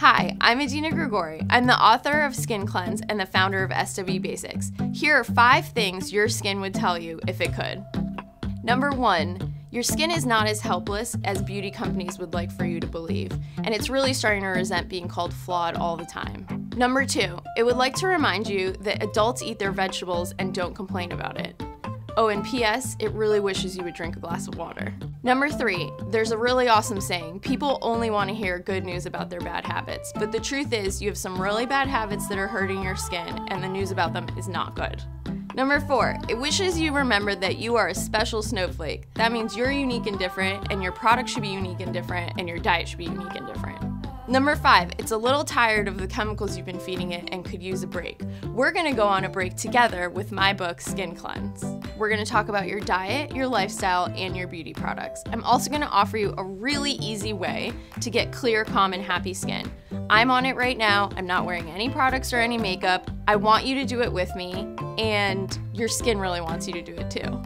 Hi, I'm Adina Grigore. I'm the author of Skin Cleanse and the founder of SW Basics. Here are five things your skin would tell you if it could. Number one, your skin is not as helpless as beauty companies would like for you to believe, and it's really starting to resent being called flawed all the time. Number two, it would like to remind you that adults eat their vegetables and don't complain about it. Oh, and P.S., it really wishes you would drink a glass of water. Number three, there's a really awesome saying people only want to hear good news about their bad habits, but the truth is, you have some really bad habits that are hurting your skin, and the news about them is not good. Number four, it wishes you remembered that you are a special snowflake. That means you're unique and different, and your product should be unique and different, and your diet should be unique and different. Number five, it's a little tired of the chemicals you've been feeding it and could use a break. We're gonna go on a break together with my book, Skin Cleanse. We're gonna talk about your diet, your lifestyle, and your beauty products. I'm also gonna offer you a really easy way to get clear, calm, and happy skin. I'm on it right now. I'm not wearing any products or any makeup. I want you to do it with me, and your skin really wants you to do it too.